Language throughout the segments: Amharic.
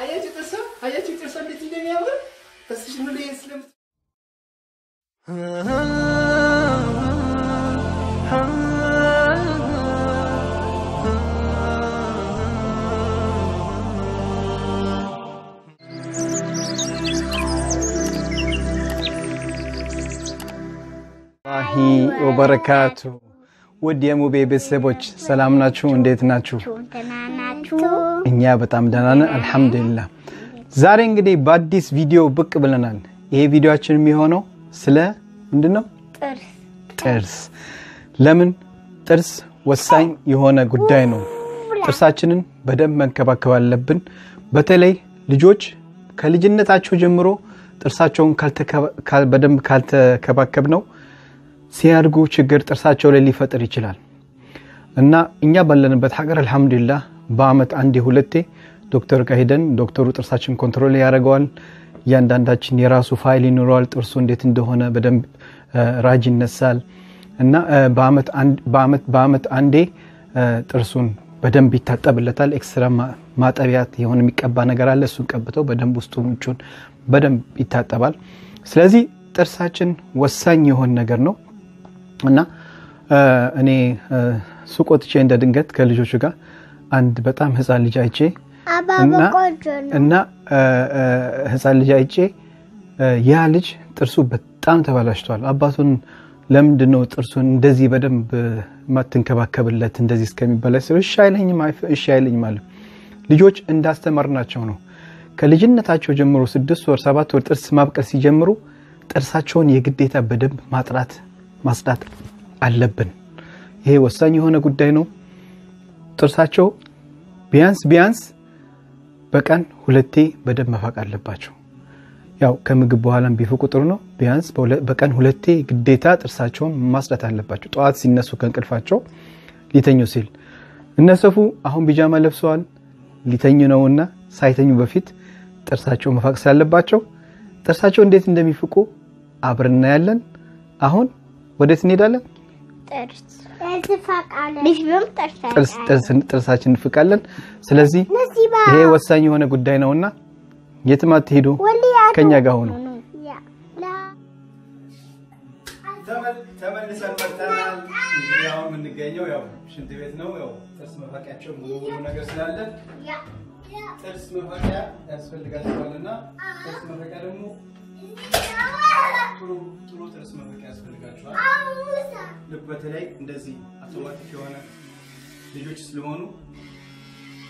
አያችሁ ጥርሷ አያችሁ ጥርሷ እንዴት እንደሚያምር ጥርስሽ ምን ላይ ስለም ላሂ ወበረካቱ ውድ የሙቤ ቤተሰቦች ሰላም ናችሁ? እንዴት ናችሁ? እኛ በጣም ደህና ነን አልሐምዱሊላህ። ዛሬ እንግዲህ በአዲስ ቪዲዮ ብቅ ብለናል። ይሄ ቪዲዮችን የሚሆነው ስለ ምንድን ነው? ጥርስ ለምን ጥርስ ወሳኝ የሆነ ጉዳይ ነው። ጥርሳችንን በደንብ መንከባከብ አለብን። በተለይ ልጆች ከልጅነታቸው ጀምሮ ጥርሳቸውን በደንብ ካልተከባከብ ነው ሲያድጉ ችግር ጥርሳቸው ላይ ሊፈጥር ይችላል እና እኛ ባለንበት ሀገር አልሐምዱሊላህ በአመት አንዴ ሁለቴ ዶክተር ጋር ዶክተሩ ጥርሳችን control ያደርገዋል። እያንዳንዳችን የራሱ ፋይል ይኖረዋል። ጥርሱ እንዴት እንደሆነ በደንብ ራጅ ይነሳል እና በአመት አንዴ ጥርሱን በደንብ ይታጠብለታል። extra ማጠቢያት የሆነ የሚቀባ ነገር አለ። እሱን ቀብተው በደንብ ውስጡ ውጩን በደንብ ይታጠባል። ስለዚህ ጥርሳችን ወሳኝ የሆነ ነገር ነው እና እኔ ሱቅ ወጥቼ እንደ ድንገት ከልጆቹ ጋር አንድ በጣም ህፃን ልጅ አይቼ እና ህፃን ልጅ አይቼ ያ ልጅ ጥርሱ በጣም ተበላሽቷል። አባቱን ለምንድን ነው ጥርሱን እንደዚህ በደንብ ማትንከባከብለት እንደዚህ እስከሚበላሽ ስለው እሺ አይለኝም እሺ አይለኝም አለ። ልጆች እንዳስተማርናቸው ነው። ከልጅነታቸው ጀምሮ ስድስት ወር ሰባት ወር ጥርስ ማብቀል ሲጀምሩ ጥርሳቸውን የግዴታ በደንብ ማጥራት ማጽዳት አለብን። ይሄ ወሳኝ የሆነ ጉዳይ ነው። ጥርሳቸው ቢያንስ ቢያንስ በቀን ሁለቴ በደንብ መፋቅ አለባቸው። ያው ከምግብ በኋላም ቢፍቁ ጥሩ ነው። ቢያንስ በቀን ሁለቴ ግዴታ ጥርሳቸውን ማጽዳት አለባቸው። ጠዋት ሲነሱ ከእንቅልፋቸው ሊተኙ ሲል እነሰፉ አሁን ቢጃማ ለብሰዋል ሊተኙ ነውና ሳይተኙ በፊት ጥርሳቸው መፋቅ ስላለባቸው ጥርሳቸው እንዴት እንደሚፍቁ አብረን እናያለን። አሁን ወዴት እንሄዳለን? ጥርሳችን እንፍቃለን። ስለዚህ ይሄ ወሳኝ የሆነ ጉዳይ ነውና የትም አትሄዱ፣ ከኛ ጋር ላ ተመልሰን መጥተናል። እንግዲህ አሁን የምንገኘው ያው ሽንት ቤት ነው። ያው ጥርስ መፋቂያቸው ሙሉ ሙሉ ነገር ስላለ ያ ጥርስ መፋቂያ ያስፈልጋቸዋልና ጥርስ መፋቂያ ደግሞ ጥሩ ጥሩ ጥርስ መፋቂያ ያስፈልጋቸዋል። ልክ በተለይ እንደዚህ አውቶማቲክ የሆነ ልጆች ስለሆኑ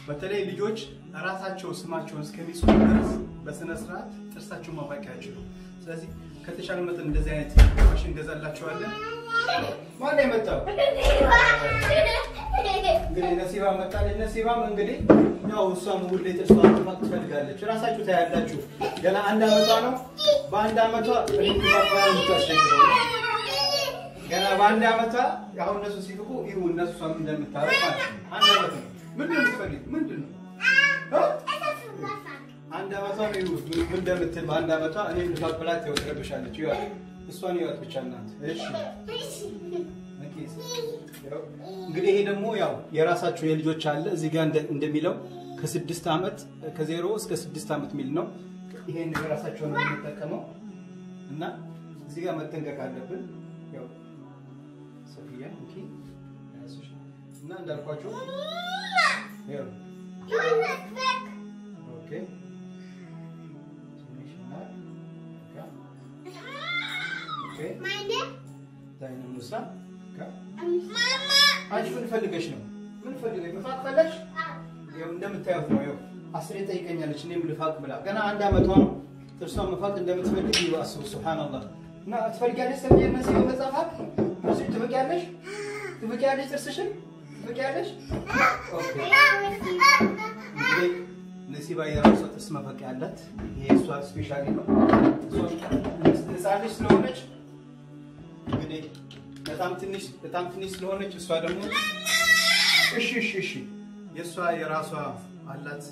በተለይ ልጆች ራሳቸው ስማቸውን እስከሚጽፉ ድረስ በስነ ስርዓት ጥርሳቸውን ማፋቂያ አይችሉም። ስለዚህ ከተቻለ መጠን እንደዚህ አይነት ማሽን እንገዛላቸዋለን። ማን የመጣው? እንግዲህ ነሲባ መጣለች። ነሲባም እንግዲህ ያው እሷም ሁሌ ጥርሷ ማፋቅ ትፈልጋለች። ራሳችሁ ታያላችሁ። ገና አንድ አመቷ ነው። በአንድ አመቷ ገና በአንድ አመቷ አሁን እነሱ ሲፍቁ ይሁ እነሱ እሷም እንደምታረግ ማለት ነው። አንድ አመት ነው። ምንድን ነው የምትፈልጊው? ምንድን ነው? አንድ አመቷ ይሁ ምን እንደምትል በአንድ አመቷ እኔ ልፋቅ ብላት ያው ትረብሻለች። ይዋል እሷን ይዋት ብቻ እናት። እሺ ያው እንግዲህ ይሄ ደግሞ ያው የራሳቸው የልጆች አለ እዚህ ጋር እንደ- እንደሚለው ከስድስት ዓመት ከዜሮ እስከ ስድስት ዓመት የሚል ነው። ይሄን የራሳቸውን ነው የምንጠቀመው እና እዚህ ጋር መጠንቀቅ አለብን። ያው ሶፊያ ያሱሽ እና እንዳልኳቸው ያው ኦኬ ትንሽ እና ጋ ኦኬ ዛይነ ሙሳ አንቺ ምን ፈልገሽ ነው? ምን ፈልገሽ መፋቅ ፈለግሽ? ያው እንደምታዩት ነው። ያው አስሬ ጠይቀኛለች እኔም ልፋቅ ብላ ገና አንድ አመቷ ነው። ጥርሷን መፋቅ እንደምትፈልግ ይባስቡ ሱብሃንአላህ። እና ትፈልጊያለሽ? ሰው የነዚህ መጻፋት እዚህ ትፍቂያለሽ? ትፍቂያለሽ? ጥርስሽን እንግዲህ ነሲባ የራሷ ጥርስ መፈቂያ አላት። ይሄ እሷ special ነው። ህፃን ስለሆነች እንግዲህ በጣም ትንሽ በጣም ትንሽ ስለሆነች እሷ ደግሞ እሺ እሺ እሺ የእሷ የራሷ አላት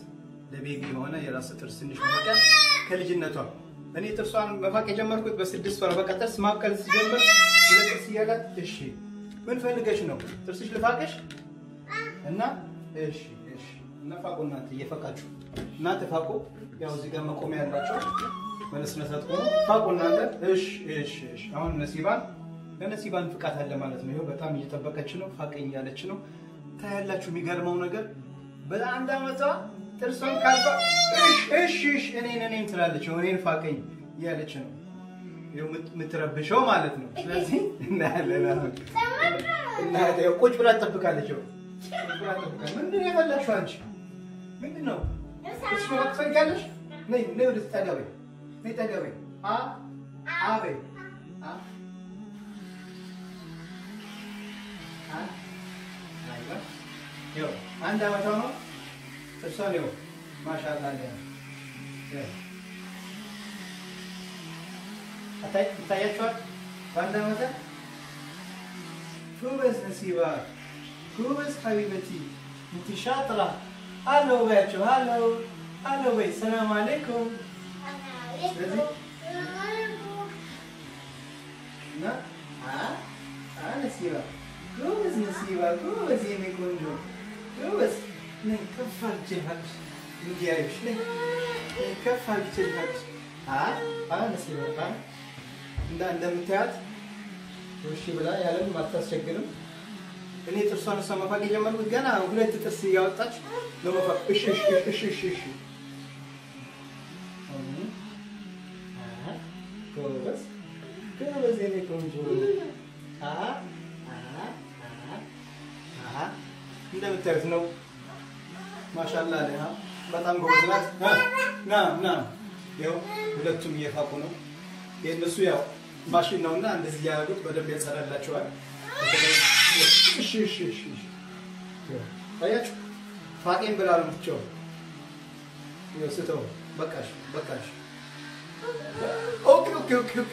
ለ baby የሆነ የራስ ጥርስ ትንሽ መፋቂያ ከልጅነቷ እኔ ጥርሷን መፋቅ የጀመርኩት በስድስት ወር በቃ ጥርስ ማብቀል ስጀምር ሁለት ጥርስ እያላት እሺ ምን ፈልገሽ ነው ጥርስሽ ልፋቅሽ እና እሺ እሺ እና ፋቁ እናንተ እየፈቃችሁ እናንተ ፋቁ። ያው እዚህ ጋር መቆሚያ ያላቸው ስርዓት ቆሙ። ፋቁ እናንተ። እሺ እሺ እሺ። አሁን ነሲባን ለነሲባን ፍቃት አለ ማለት ነው። ይኸው በጣም እየጠበቀች ነው፣ ፋቀኝ እያለች ነው። ታያላችሁ። የሚገርመው ነገር በአንድ አመቷ ጥርሷን ካልፋ እሺ እሺ እሺ እኔን እኔን ትላለች። እኔን ፋቀኝ እያለች ነው የምትረብሸው ማለት ነው። ስለዚህ ቁጭ ብላ ትጠብቃለች። ምንድን ነው አንቺ? ምንድን ነው መብላት ትፈልጊያለሽ? ነይ ነይ ወደዚህ ጠጋ በይ። ነይ ጠጋ በይ። አ አ በይ አ አ አይዋ ይኸው አንድ አመቷ ነው። እሷን ይኸው ማሻአላ ነው። ይታያችኋል። በአንድ አመት ጎበዝ ነሲባ፣ ጎበዝ ሀቢበቲ፣ እንቲ ሻጥራ። ሀሎ በያቸው። ሀሎ ሀሎ በይ። ሰላም አሌይኩም። ስለዚህ እና ነሲባ፣ ጎበዝ ነሲባ፣ ጎበዝ የኔ ቆንጆ ጎበዝ። ነይ ከፍ እንደምታያት እሺ ብላ ያለም አታስቸግርም። እኔ ጥርሷን እሷ መፋቅ የጀመርኩት ገና ሁለት ጥርስ እያወጣች ለመፋቅ እሺ እሺ እሺ እሺ ጎበዝ ጎበዝ የኔ ቆንጆ እንደምታዩት ነው። ማሻላ አለይሃ በጣም ጎበዝ ናት። ና ና ይኸው ሁለቱም እየፋቁ ነው። የእነሱ ያው ማሽን ነውና እንደዚህ እያደረጉት በደንብ ያጸዳላቸዋል። እሺ እሺ እሺ ታያችሁ፣ ፋቄን ብላ ነው የምትጨው። ስተው በቃሽ በቃሽ። ኦኬ ኦኬ ኦኬ ኦኬ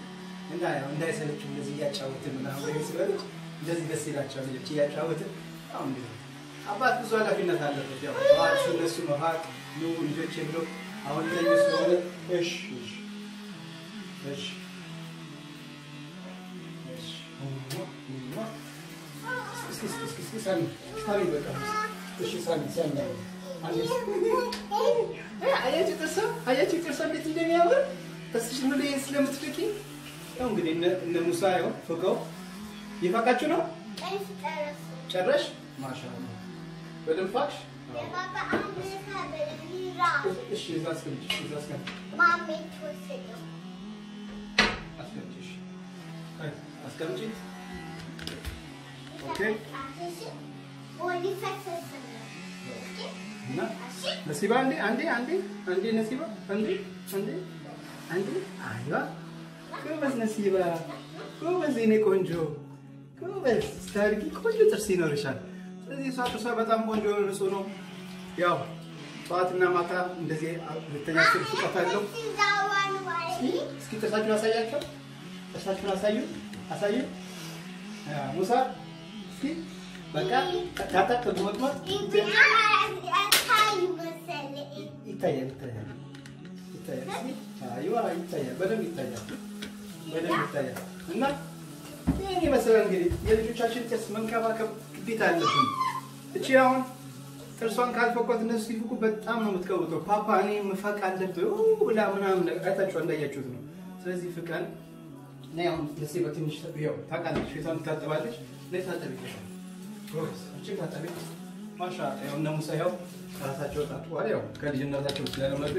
እንዳይሰለችው እንደዚህ እያጫወትን ምናምን ቤቢ ስለሆነች እንደዚህ ደስ ይላቸዋል ልጆች እያጫወትን አሁን እንግዲህ አባት ብዙ ኃላፊነት አለበት። ያው ጠዋት እነሱ መፋቅ ኑ ልጆቼ ብሎ አሁን ተኙ ስለሆነ እሺ እሺ እሺ ሳሚ ሳሚ በቃ እሺ ሳሚ ሳሚ አያችሁ ጥርሷ አያችሁ ጥርሷ እንዴት እንደሚያምር? ተስሽ ምን ላይ ስለምትፍቂ ያው እንግዲህ እነ ሙሳ ያው ፍቀው እየፋቃችሁ ነው? ጨረሽ? ማሻአላ በደንብ ፋቅሽ? እሺ እዛ አስቀምጪ እዛ አስቀምጪ። አስቀምጪ እሺ። አስቀምጪ። okay። እና ነሲባ አንዴ አንዴ አንዴ አንዴ ነሲባ አንዴ አንዴ አንዴ። አይዋ ጎበዝ ነሲባ ጎበዝ የኔ ቆንጆ ጎበዝ ስታድጊ ቆንጆ ጥርስ ይኖርሻል። ስለዚህ እሷ ጥርሷ በጣም ቆንጆ ንጹህ ነው። ያው ጠዋትና ማታ እንደዚህ ሁለተኛ ስል ፍቀት አለው። እስኪ ጥርሳችሁን አሳያቸው። ጥርሳችሁን አሳዩ አሳዩ። ሙሳ እስኪ በቃ ታጣቅ መጥመጥ ይታያል ይታያል ይታያል። ይታያል፣ በደንብ ይታያል፣ በደንብ ይታያል። እና ይህን ይመስላል እንግዲህ የልጆቻችን ጥርስ መንከባከብ ግዴታ አለብን። እቺ አሁን ጥርሷን ካልፈኳት እነሱ ሲልኩ በጣም ነው የምትቀውጠው። ፓፓ እኔ መፋቅ አለብህ ብላ ምናምን አይታችሁ እንዳያችሁት ነው። ስለዚህ ፍቀን እኔ አሁን ደሴ በትንሽ ያው ታውቃለች፣ ፊቷን ትታጠባለች። ነይ ታጠቢ እቺ ታጠቢ ማሻ ያው እነ ያው ራሳቸው ታጥቧል። ያው ከልጅነታቸው ስለለመዱ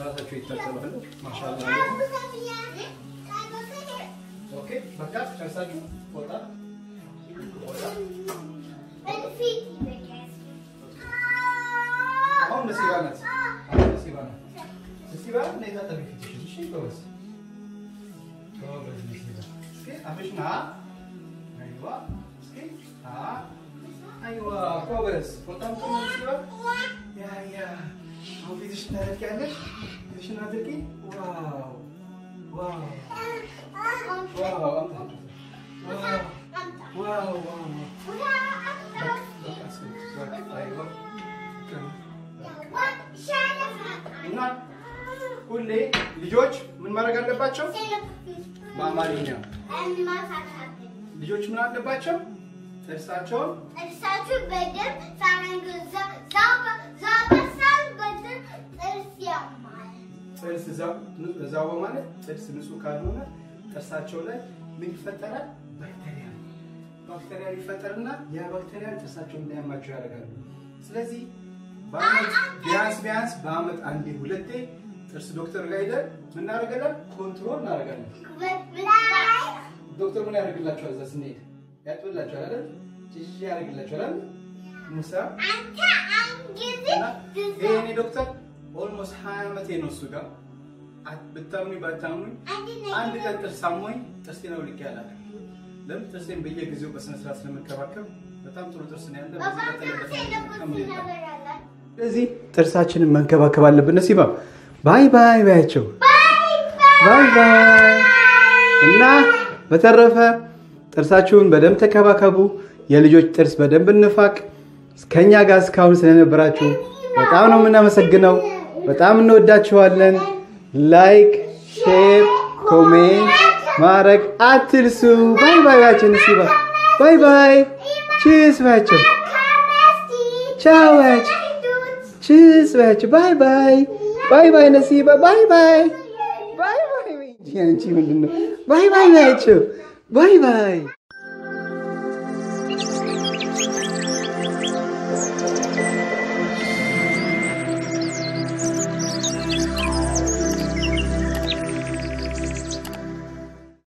ራሳቸው ይታጠባሉ። ما شاء الله okay በቃ ጨርሳችሁ ወጣ ወጣ አሁን ነሲባ ናት። አሁን ነሲባ ናት። ነሲባ ነይ ታጠቢ ፊትሽን። እሺ ጎበዝ ጎበዝ ነሲባ። አፍሽ ና أيوه እስኪ አ أيوه ጎበዝ በጣም ጥሩ ነው ሲባ ያ ያ አሁን ፊትሽን ታደርጊያለሽ ፊትሽን አድርጊ wow wow እና ሁሌ ልጆች ምን ማድረግ አለባቸው? በአማርኛ ልጆች ምን አለባቸው? ጥርሳቸውን ጥርሳችሁ በደንብ ሳረንግ ዛበሳል በደንብ ጥርስ ያማል። ጥርስ እዛው በማለት ጥርስ ንጹህ ካልሆነ ጥርሳቸው ላይ ምን ይፈጠራል? ባክቴሪያ ባክቴሪያ ይፈጠርና ያ ባክቴሪያ ጥርሳቸውን እንዳያማቸው ያደርጋሉ። ስለዚህ ቢያንስ ቢያንስ በአመት አንዴ ሁለቴ ጥርስ ዶክተር ጋር ሄደን ምን እናደርጋለን? control እናደርጋለን። ዶክተር ምን ያደርግላቸዋል? እዛ ስንሄድ ያጥብላቸዋል አይደል? ጭጭ ያደርግላቸዋል አይደል? ሙሳ አንተ አንድ ጊዜ እና ይሄ እኔ ዶክተር almost ሀያ ዓመቴ ነው እሱ ጋር ብታምኑኝ ባታምኑኝ አንድ ቀን ጥርስ አሞኝ ጥርሴን አውልቄ አላውቅም። ለምን ጥርሴን በየጊዜው በስነ ስርዓት ስለመከባከብ በጣም ጥሩ ጥርስ ነው ያለ። ስለዚህ ጥርሳችንን መንከባከብ አለብን። ነሲባ bye bye ባያቸው bye bye እና በተረፈ ጥርሳችሁን በደንብ ተከባከቡ። የልጆች ጥርስ በደንብ እንፋቅ። ከኛ ጋር እስካሁን ስለነበራችሁ በጣም ነው የምናመሰግነው። በጣም እንወዳችኋለን። like፣ share፣ comment ማድረግ አትርሱ። bye bye ባያቸው ነሲባ bye bye cheese ባያቸው ቻው ባያቸው cheese ባያቸው bye bye bye bye ነሲባ bye bye bye bye አንቺ ምንድን ነው? bye bye ባያቸው bye bye